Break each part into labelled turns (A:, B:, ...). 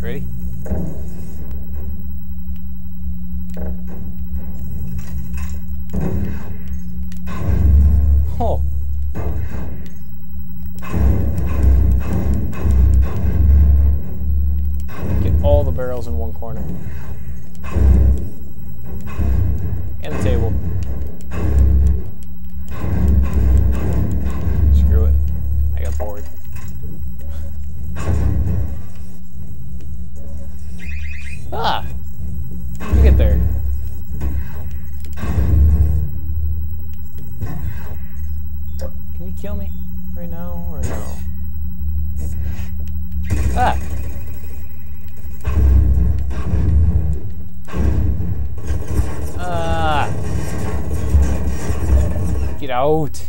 A: Ready? Oh. Get all the barrels in one corner. And the table. Screw it. I got bored. Get out!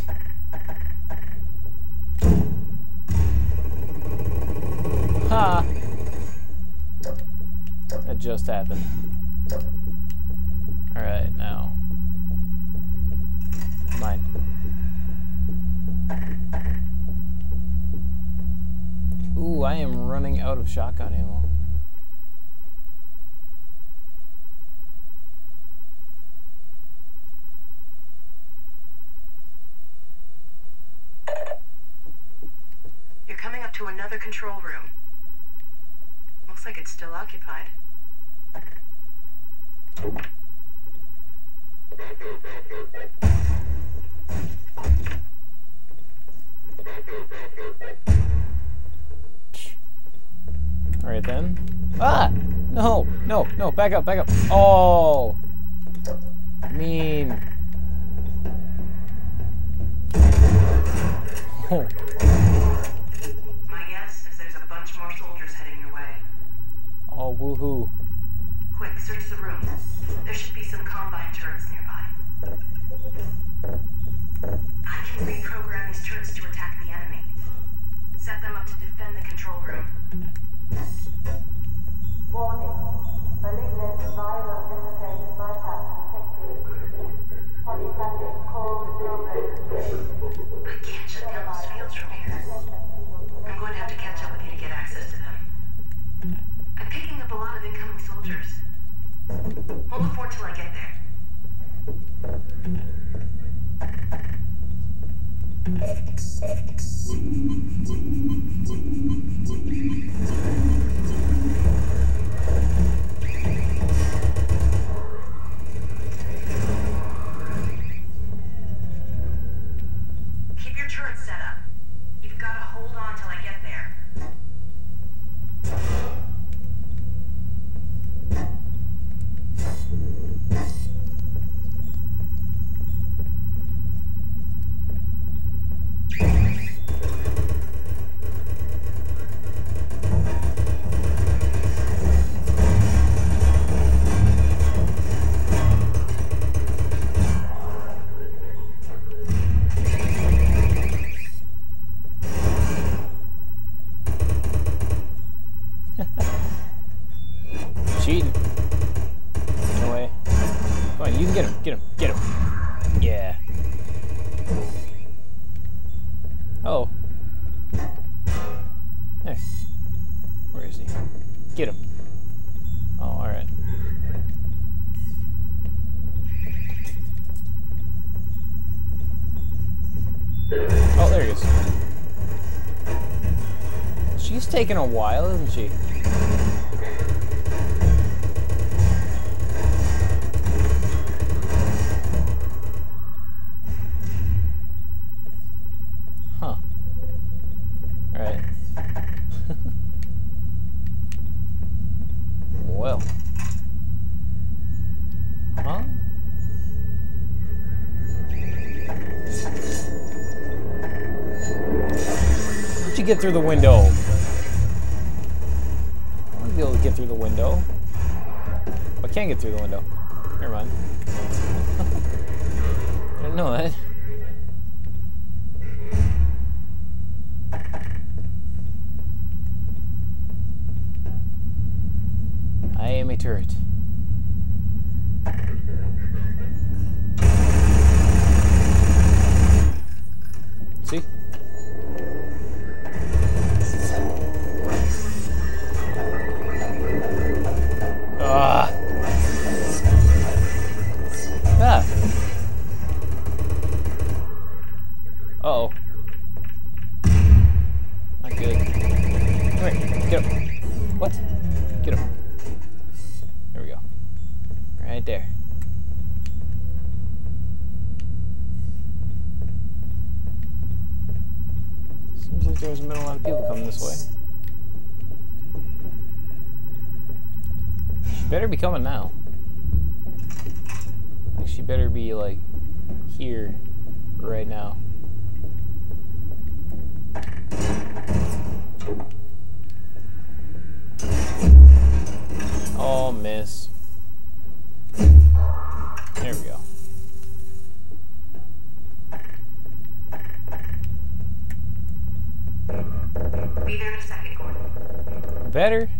A: Ha! That just happened. Alright, now. Mine. Ooh, I am running out of shotgun ammo.
B: To another control room. Looks like it's still occupied.
A: Alright then. Ah! No! No! No! Back up! Back up! Oh! Mean. Oh.
B: My guess is there's a bunch more soldiers heading your way.
A: Woohoo.
B: Quick, search the room. There should be some combine turrets nearby. I can reprogram these turrets to attack the enemy. Set them up to defend the control room.
A: Yeah. Oh. There. Where is he? Get him. Oh, alright. Oh, there he is. She's taking a while, isn't she? Through the window? I want to be able to get through the window. Oh, I can't get through the window. Never mind. I didn't know that. I am a turret. Seems like there hasn't been a lot of people coming this way. She better be coming now. Like she better be like here right now. Oh, miss. Better.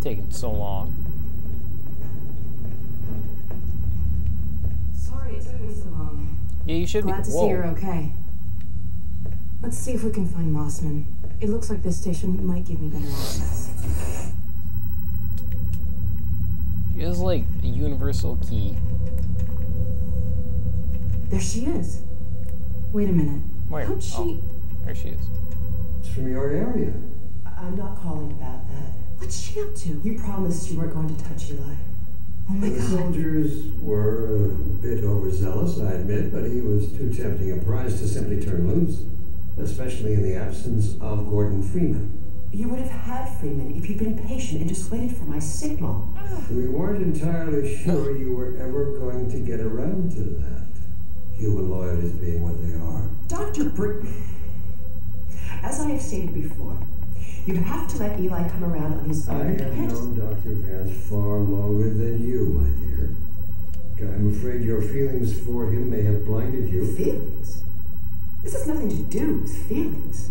A: Taking so long.
C: Sorry it took me so long.
A: Yeah, you should
C: Glad
A: be.
C: to
A: Whoa.
C: see you're okay. Let's see if we can find Mossman. It looks like this station might give me better access.
A: She has like a universal key.
C: There she is. Wait a minute.
A: Where?
C: How'd she?
A: Oh, there she is.
D: It's from your area.
B: I'm not calling about that.
C: What's she up to?
B: You promised you weren't going to touch Eli.
C: Oh my
D: The
C: god.
D: soldiers were a bit overzealous, I admit, but he was too tempting a prize to simply turn loose, especially in the absence of Gordon Freeman.
B: You would have had Freeman if you'd been patient and just waited for my signal.
D: We weren't entirely sure you were ever going to get around to that. Human loyalties being what they are.
B: Dr. Breen. As I have stated before, you have to let Eli come around on his own. I have
D: known Dr. Vance far longer than you, my dear. I'm afraid your feelings for him may have blinded you.
B: Feelings? This has nothing to do with feelings.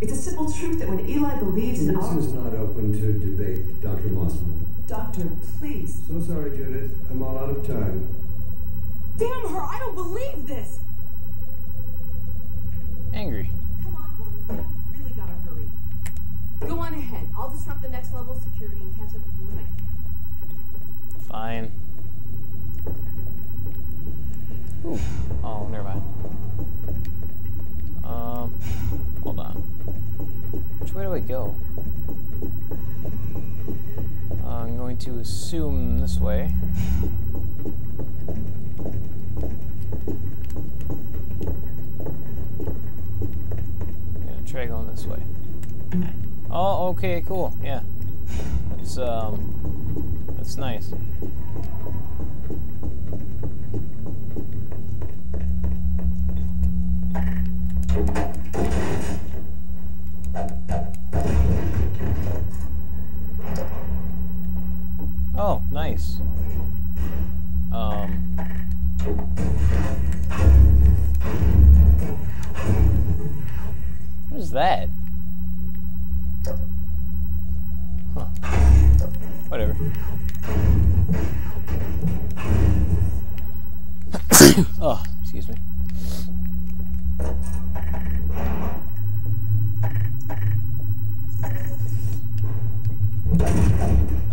B: It's a simple truth that when Eli believes in
D: This
B: our...
D: is not open to debate, Dr. Mossman.
B: Doctor, please.
D: So sorry, Judith. I'm all out of time.
C: Damn her! I don't believe this.
A: Angry.
C: Come on, Gordon. You really gotta hurry. Go on ahead. I'll disrupt the next level of security and catch up with you when I can.
A: Fine. Ooh. Oh, never mind. Um, hold on. Which way do I go? I'm going to assume this way. Try going this way. Oh, okay, cool. Yeah. That's um that's nice. Oh, nice. Whatever. oh, excuse me.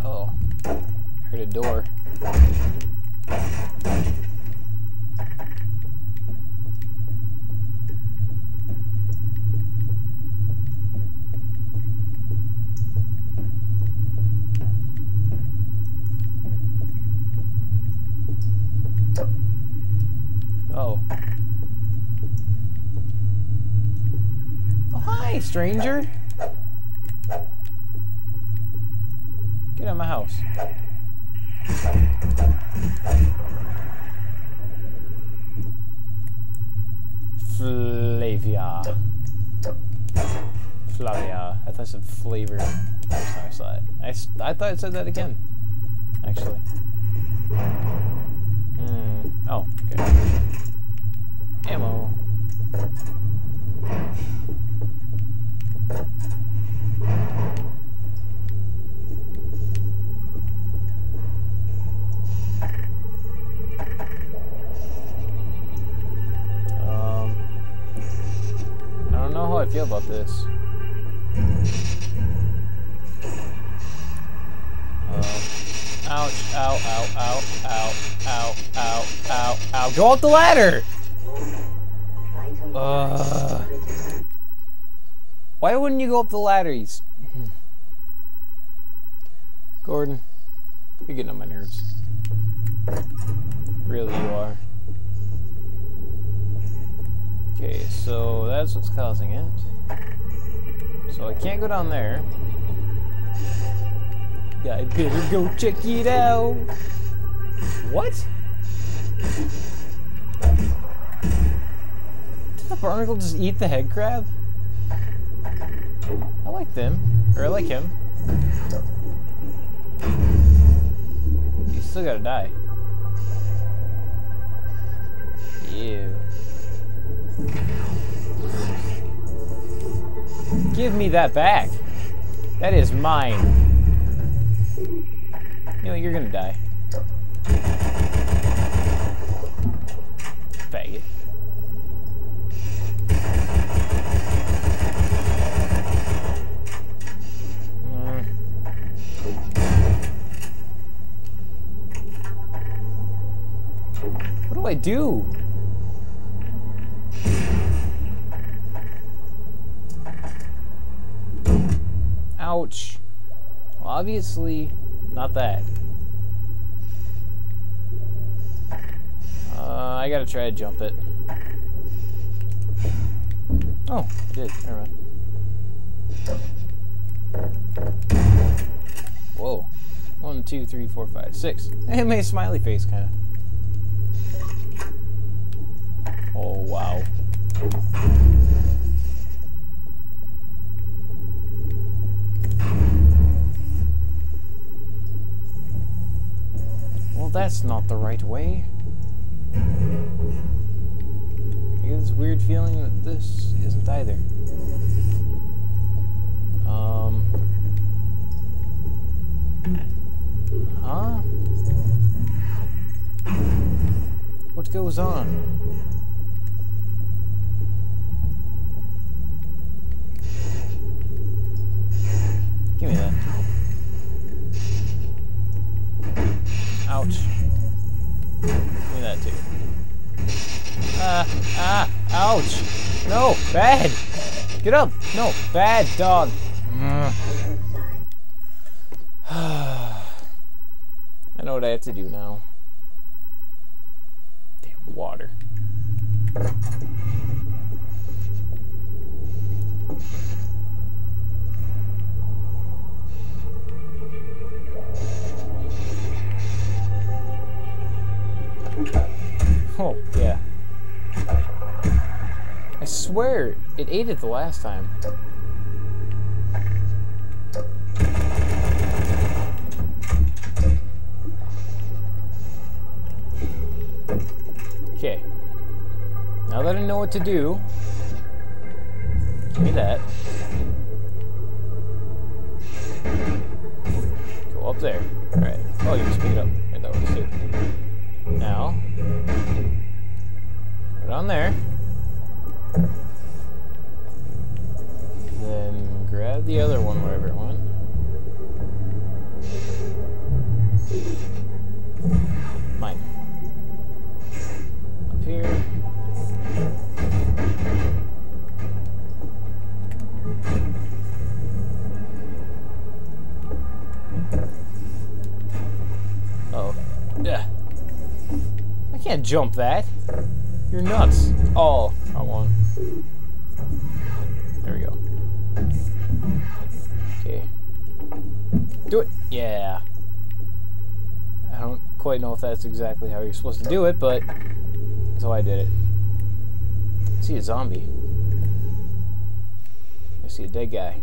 A: Oh, heard a door. Oh. Oh, hi, stranger. Get out of my house. Flavia. Flavia. I thought it said flavor. First time I saw it. I, I thought it said that again. Actually. Hmm. Oh, okay. Ammo. I feel about this. Um, ouch, ow, ow, ow, ow, ow, ow, ow, ow, go up the ladder! Uh, why wouldn't you go up the ladder? He's... Gordon, you're getting on my nerves. Really, you are. So that's what's causing it. So I can't go down there. I better go check it out. What? Did the barnacle just eat the head crab? I like them. Or I like him. He's still gotta die. Ew. Give me that back. That is mine. You know, you're gonna die. Faggot. What do I do? Ouch. Obviously, not that. Uh, I gotta try to jump it. Oh, I did. Never mind. Whoa. One, two, three, four, five, six. It made a smiley face, kind of. Oh, wow. Well, that's not the right way. I get this weird feeling that this isn't either. Um. Huh? What goes on? Ouch. No, bad. Get up. No, bad dog. I know what I have to do now. Damn water. Oh, yeah. I swear, it ate it the last time. Okay. Now that I know what to do, give me that. Go up there. Alright. Oh, you can speed up. Right, that works too. Now, put it on there. Can't jump that. You're nuts. Oh, wrong one. There we go. Okay. Do it. Yeah. I don't quite know if that's exactly how you're supposed to do it, but that's how I did it. I see a zombie. I see a dead guy.